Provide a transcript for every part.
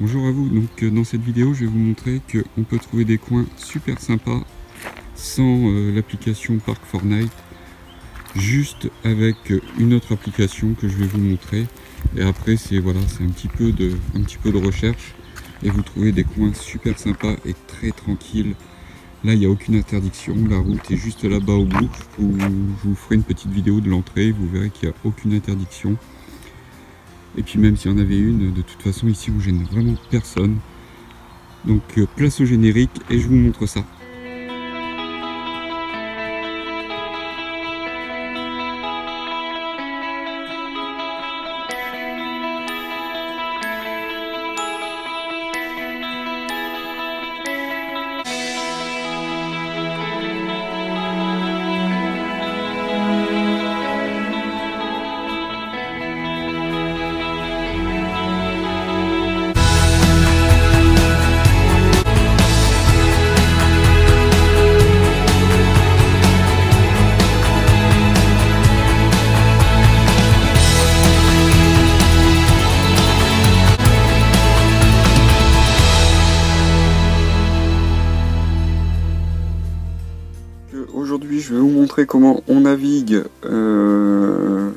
Bonjour à vous, donc euh, dans cette vidéo je vais vous montrer qu'on peut trouver des coins super sympas sans euh, l'application Park Fortnite. Juste avec euh, une autre application que je vais vous montrer. Et après c'est voilà c'est un petit peu de recherche. Et vous trouvez des coins super sympas et très tranquilles. Là il n'y a aucune interdiction. La route est juste là-bas au bout. Je vous ferai une petite vidéo de l'entrée. Vous verrez qu'il n'y a aucune interdiction et puis même s'il y avait une, de toute façon ici vous gêne vraiment personne. Donc euh, place au générique et je vous montre ça. Je vais vous montrer comment on navigue euh,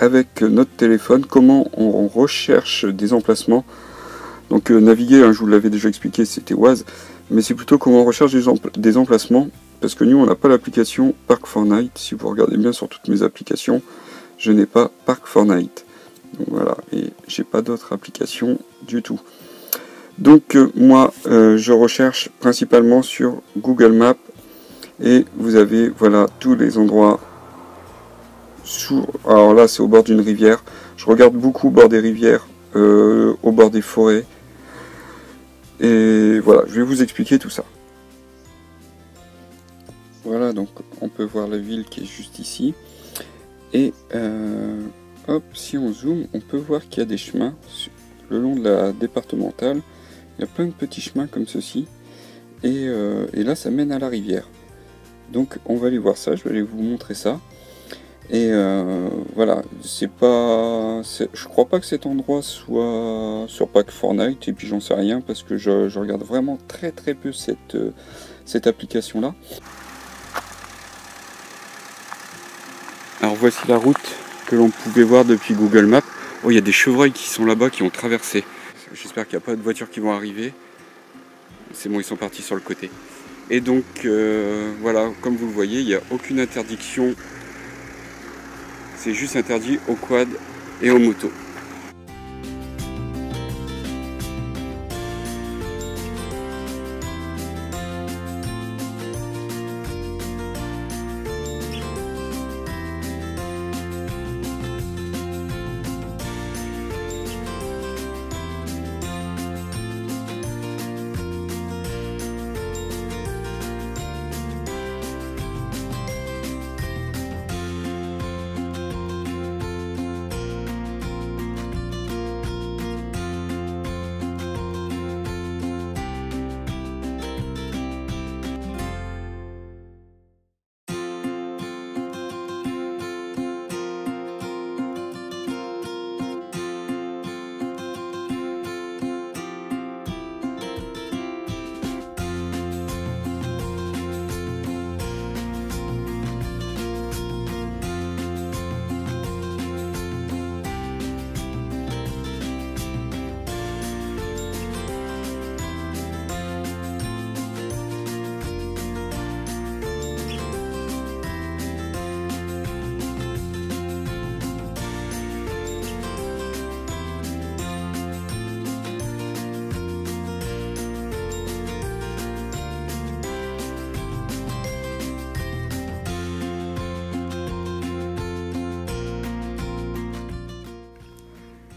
avec notre téléphone, comment on recherche des emplacements. Donc euh, naviguer, hein, je vous l'avais déjà expliqué, c'était Oise, mais c'est plutôt comment on recherche des, emplacements, parce que nous, on n'a pas l'application Park Fortnite. Si vous regardez bien sur toutes mes applications, je n'ai pas Park Fortnite. Donc voilà, et j'ai pas d'autres applications du tout. Donc euh, moi, je recherche principalement sur Google Maps et vous avez voilà tous les endroits sous alors là c'est au bord d'une rivière. Je regarde beaucoup au bord des rivières euh, au bord des forêts. Et voilà je vais vous expliquer tout ça. Voilà donc on peut voir la ville qui est juste ici. Et euh, hop si on zoome on peut voir qu'il y a des chemins le long de la départementale. Il y a plein de petits chemins comme ceci. Et, euh, et là ça mène à la rivière donc on va aller voir ça, je vais aller vous montrer ça. Et euh, voilà, c'est pas. Je crois pas que cet endroit soit sur Pack Fortnite, et puis j'en sais rien parce que je, regarde vraiment très très peu cette, euh, cette application là. Alors voici la route que l'on pouvait voir depuis Google Maps. Oh, il y a des chevreuils qui sont là-bas qui ont traversé. J'espère qu'il n'y a pas de voitures qui vont arriver. C'est bon, ils sont partis sur le côté. Et donc euh, voilà, comme vous le voyez, il n'y a aucune interdiction. C'est juste interdit aux quad et aux motos.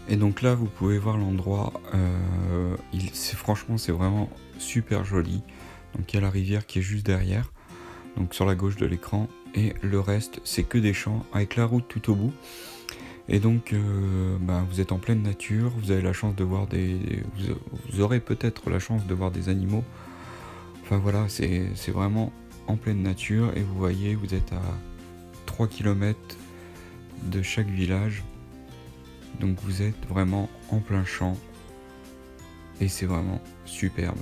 Et donc là, vous pouvez voir l'endroit. Euh, franchement, c'est vraiment super joli. Donc il y a la rivière qui est juste derrière, donc sur la gauche de l'écran. Et le reste, c'est que des champs avec la route tout au bout. Et donc, euh, bah, vous êtes en pleine nature. Vous avez la chance de voir des. Vous, aurez peut-être la chance de voir des animaux. Enfin voilà, c'est vraiment en pleine nature. Et vous voyez, vous êtes à 3 km de chaque village. Donc vous êtes vraiment en plein champ. et c'est vraiment superbe.